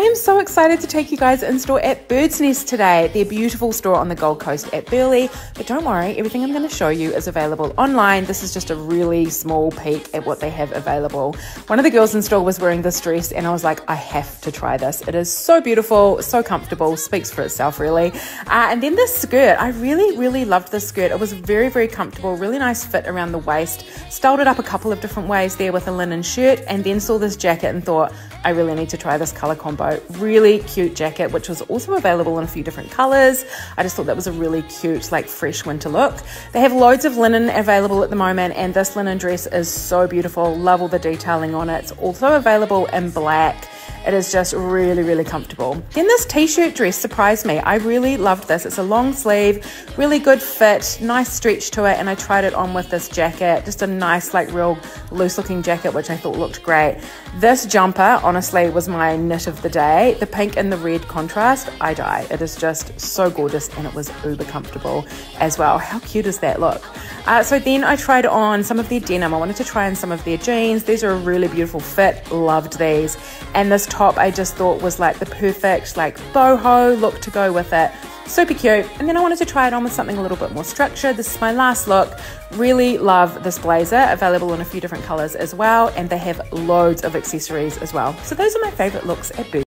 I am so excited to take you guys in store at birdsnest today, their beautiful store on the Gold Coast at Burleigh. But don't worry, everything I'm going to show you is available online. This is just a really small peek at what they have available. One of the girls in store was wearing this dress, and I was like, I have to try this. It is so beautiful, so comfortable, speaks for itself, really. Uh, and then this skirt, I really, really loved this skirt. It was very, very comfortable, really nice fit around the waist. Styled it up a couple of different ways there with a linen shirt, and then saw this jacket and thought, I really need to try this color combo. Really cute jacket, which was also available in a few different colors. I just thought that was a really cute, like fresh winter look. They have loads of linen available at the moment, and this linen dress is so beautiful. Love all the detailing on it. It's also available in black it is just really, really comfortable. Then this t-shirt dress surprised me. I really loved this. It's a long sleeve, really good fit, nice stretch to it, and I tried it on with this jacket. Just a nice, like real loose looking jacket, which I thought looked great. This jumper, honestly, was my knit of the day. The pink and the red contrast, I die. It is just so gorgeous and it was uber comfortable as well. How cute is that look? Uh, so then I tried on some of their denim. I wanted to try on some of their jeans. These are a really beautiful fit. Loved these. And this top I just thought was like the perfect like boho look to go with it. Super cute. And then I wanted to try it on with something a little bit more structured. This is my last look. Really love this blazer, available in a few different colors as well. And they have loads of accessories as well. So those are my favorite looks at Boots.